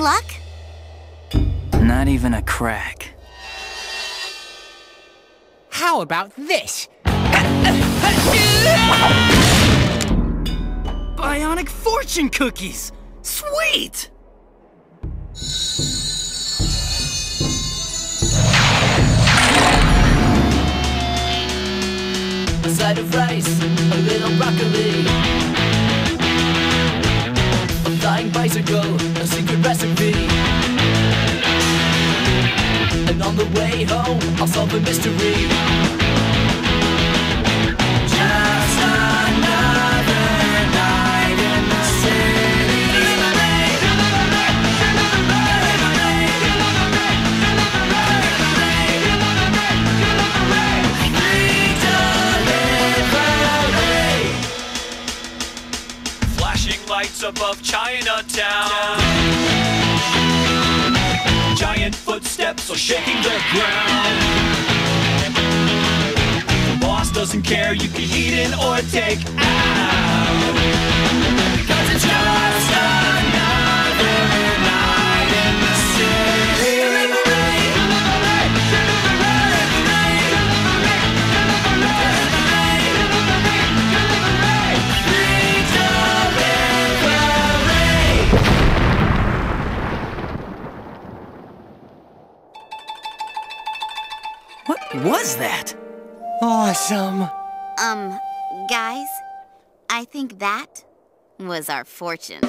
luck? Not even a crack. How about this? Bionic fortune cookies! Sweet! Bicycle, a secret recipe. And on the way home, I'll solve a mystery. Lights above Chinatown. Giant footsteps are shaking the ground. The boss doesn't care, you can eat in or take out. What was that? Awesome. Um, guys, I think that was our fortune.